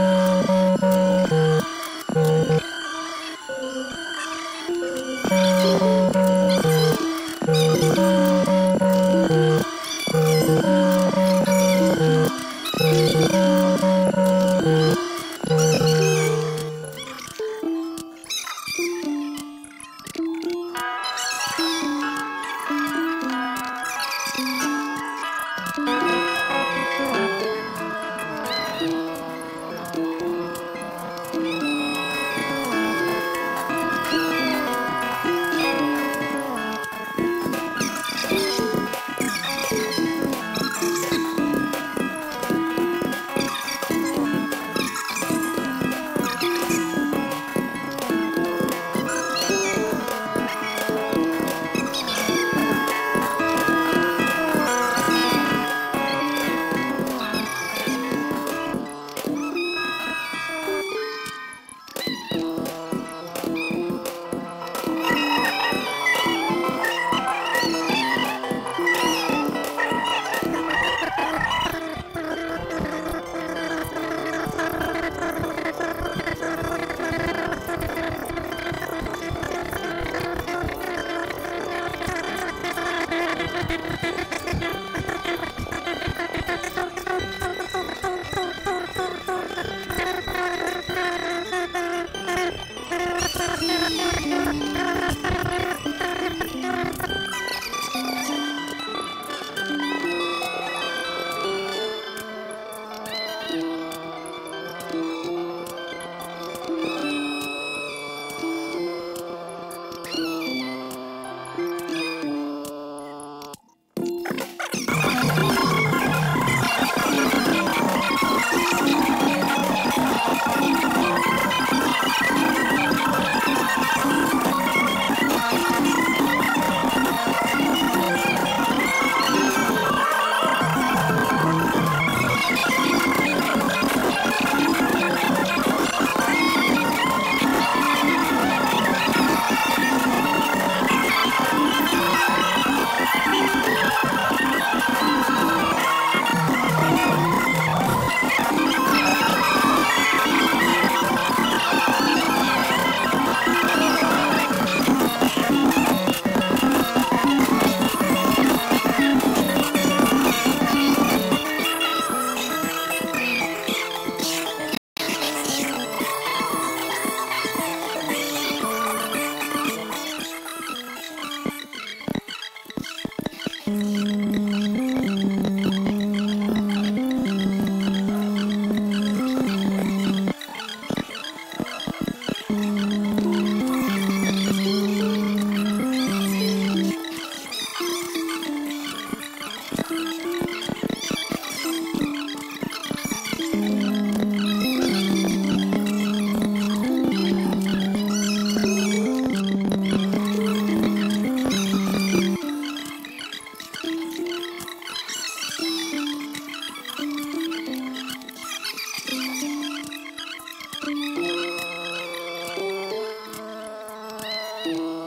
Thank Bye.